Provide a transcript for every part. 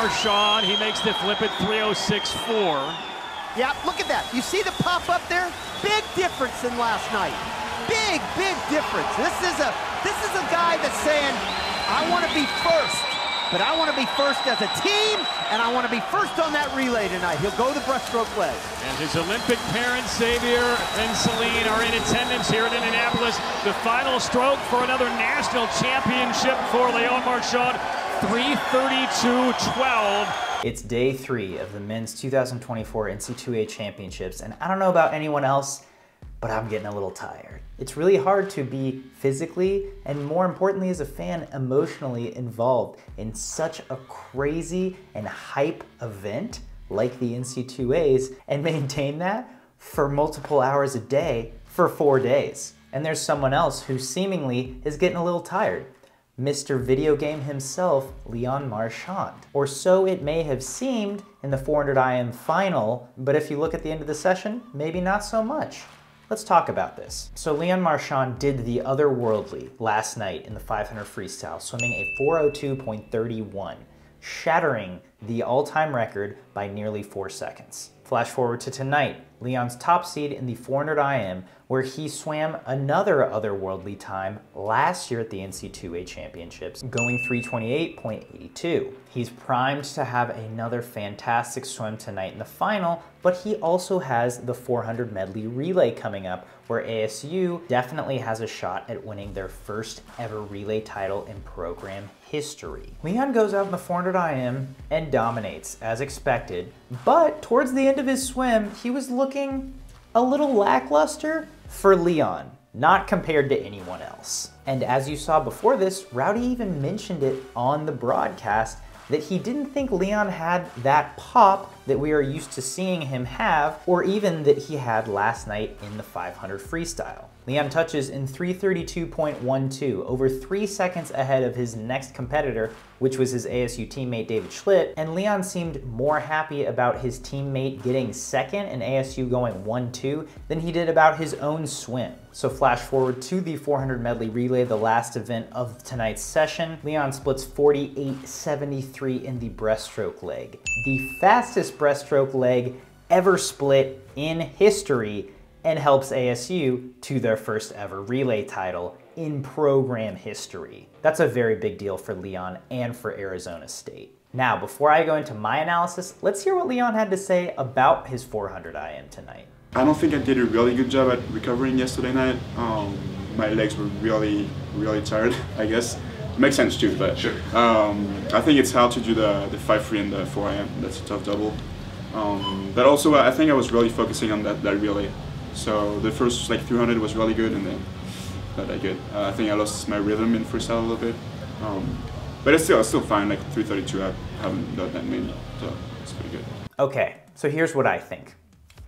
Marchand. He makes the flip at 306.4. Yeah, look at that. You see the pop up there? Big difference than last night. Big, big difference. This is a this is a guy that's saying, I want to be first. But I want to be first as a team, and I want to be first on that relay tonight. He'll go the breaststroke leg. And his Olympic parents, Xavier and Celine, are in attendance here in Indianapolis. The final stroke for another national championship for Leon Marchand, 332.12. It's day three of the men's 2024 NC2A championships, and I don't know about anyone else, but I'm getting a little tired. It's really hard to be physically and more importantly as a fan emotionally involved in such a crazy and hype event like the NC2As and maintain that for multiple hours a day for four days. And there's someone else who seemingly is getting a little tired. Mr. Video Game himself, Leon Marchand. Or so it may have seemed in the 400 IM final, but if you look at the end of the session, maybe not so much. Let's talk about this. So Leon Marchand did the otherworldly last night in the 500 freestyle, swimming a 402.31, shattering the all-time record by nearly four seconds. Flash forward to tonight, Leon's top seed in the 400 IM, where he swam another otherworldly time last year at the NC2A Championships, going 328.82. He's primed to have another fantastic swim tonight in the final, but he also has the 400 medley relay coming up, where ASU definitely has a shot at winning their first ever relay title in program history. Leon goes out in the 400 IM and dominates, as expected, but towards the end of his swim, he was looking a little lackluster for Leon, not compared to anyone else. And as you saw before this, Rowdy even mentioned it on the broadcast that he didn't think Leon had that pop that we are used to seeing him have, or even that he had last night in the 500 freestyle. Leon touches in 332.12, over three seconds ahead of his next competitor, which was his ASU teammate David Schlitt, and Leon seemed more happy about his teammate getting second and ASU going 1-2 than he did about his own swim. So flash forward to the 400 medley relay, the last event of tonight's session. Leon splits 48.73 in the breaststroke leg. The fastest breaststroke leg ever split in history and helps ASU to their first ever relay title in program history. That's a very big deal for Leon and for Arizona State. Now, before I go into my analysis, let's hear what Leon had to say about his 400 IM tonight. I don't think I did a really good job at recovering yesterday night. Um, my legs were really, really tired, I guess. Makes sense too, but sure. um, I think it's hard to do the, the 5-3 and the 4 IM. That's a tough double. Um, but also, I think I was really focusing on that, that relay. So the first like 300 was really good, and then not that good. Uh, I think I lost my rhythm in freestyle a little bit, um, but it's still it's still fine. Like 332, I haven't done that many, so it's pretty good. Okay, so here's what I think.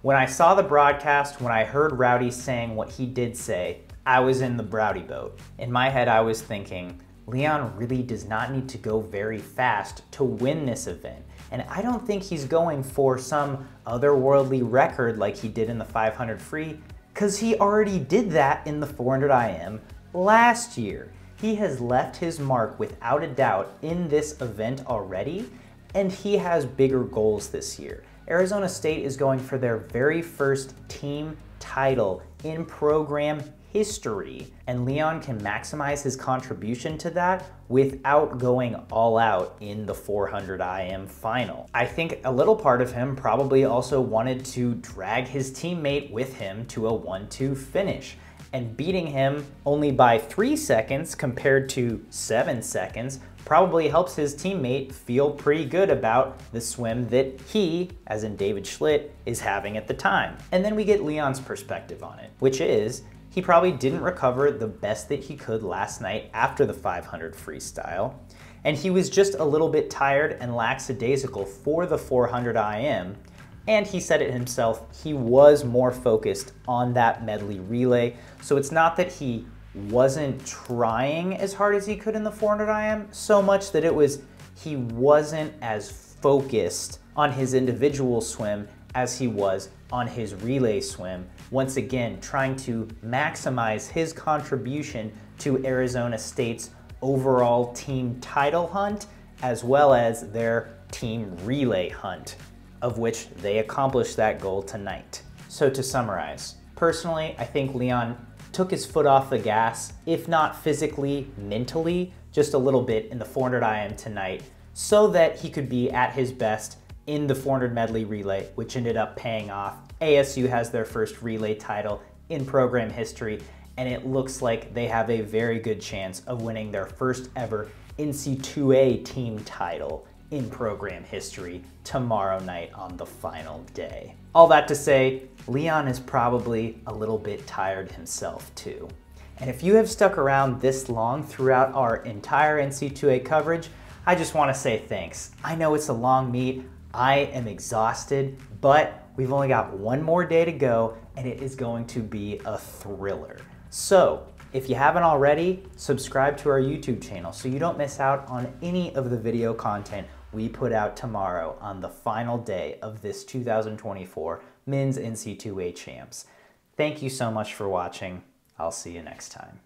When I saw the broadcast, when I heard Rowdy saying what he did say, I was in the Rowdy boat. In my head, I was thinking, Leon really does not need to go very fast to win this event. And I don't think he's going for some otherworldly record like he did in the 500 free, because he already did that in the 400 IM last year. He has left his mark without a doubt in this event already, and he has bigger goals this year. Arizona State is going for their very first team title in program history, and Leon can maximize his contribution to that without going all out in the 400 IM final. I think a little part of him probably also wanted to drag his teammate with him to a 1-2 finish and beating him only by three seconds compared to seven seconds probably helps his teammate feel pretty good about the swim that he, as in David Schlitt, is having at the time. And then we get Leon's perspective on it, which is he probably didn't recover the best that he could last night after the 500 freestyle, and he was just a little bit tired and lackadaisical for the 400 IM, and he said it himself, he was more focused on that medley relay, so it's not that he wasn't trying as hard as he could in the 400 IM, so much that it was he wasn't as focused on his individual swim as he was on his relay swim, once again trying to maximize his contribution to Arizona State's overall team title hunt, as well as their team relay hunt, of which they accomplished that goal tonight. So to summarize, personally, I think Leon took his foot off the gas, if not physically, mentally, just a little bit in the 400 IM tonight, so that he could be at his best in the 400 medley relay, which ended up paying off. ASU has their first relay title in program history, and it looks like they have a very good chance of winning their first ever NC2A team title in program history tomorrow night on the final day. All that to say, Leon is probably a little bit tired himself too. And if you have stuck around this long throughout our entire NC2A coverage, I just want to say thanks. I know it's a long meet, I am exhausted, but we've only got one more day to go and it is going to be a thriller. So, if you haven't already, subscribe to our YouTube channel so you don't miss out on any of the video content we put out tomorrow on the final day of this 2024 Men's NC2A Champs. Thank you so much for watching. I'll see you next time.